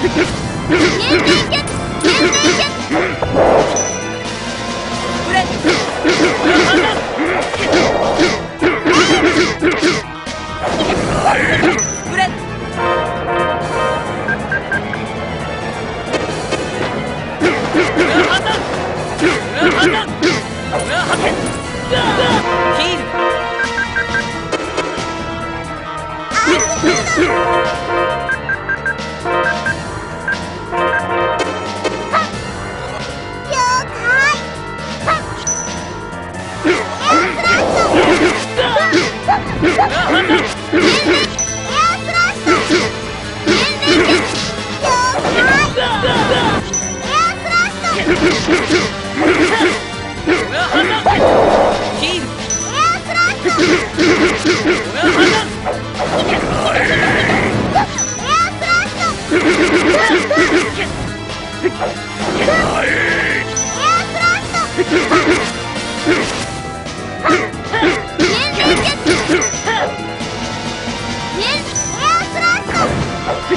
Heal! Let's go.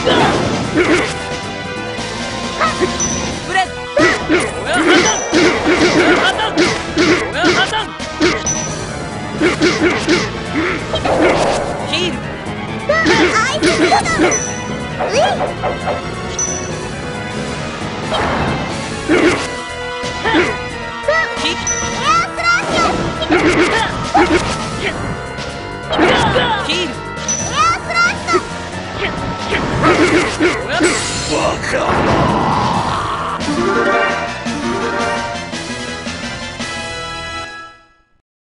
Wait! 什么？